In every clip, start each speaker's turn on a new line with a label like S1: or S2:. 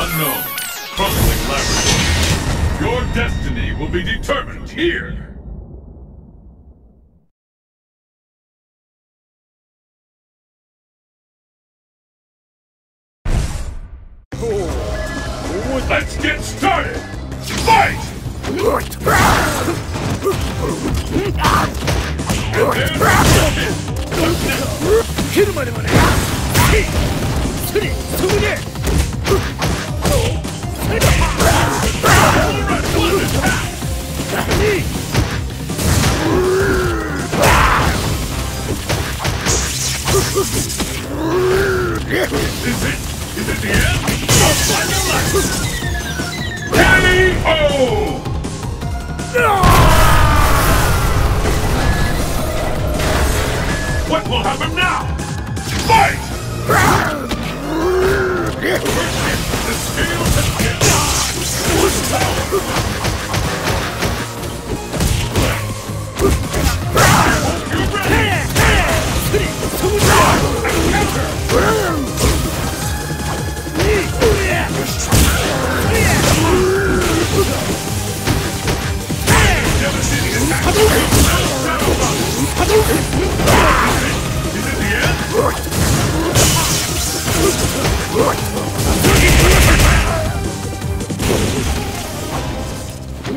S1: Unknown. Crumbling laboratory. Your destiny will be determined here. Let's get started! Fight! Is What will happen now? Fight! The scales have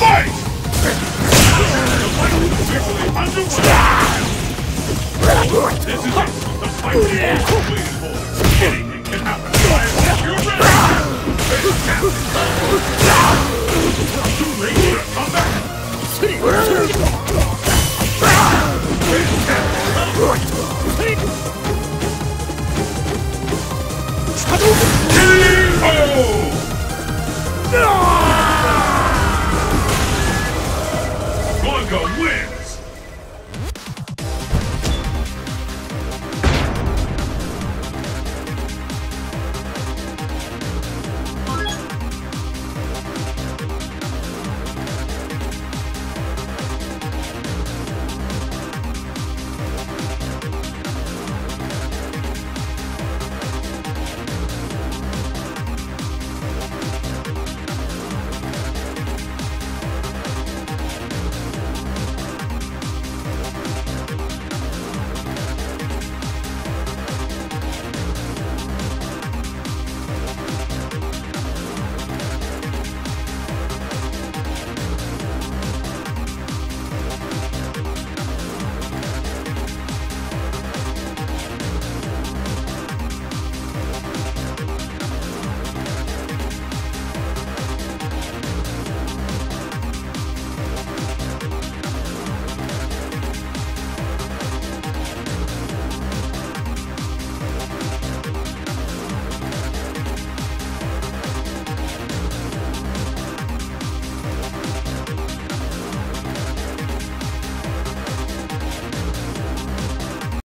S1: Fight! This is it! The fight is waiting for! Anything can happen! You're! Too late! K.O. go win!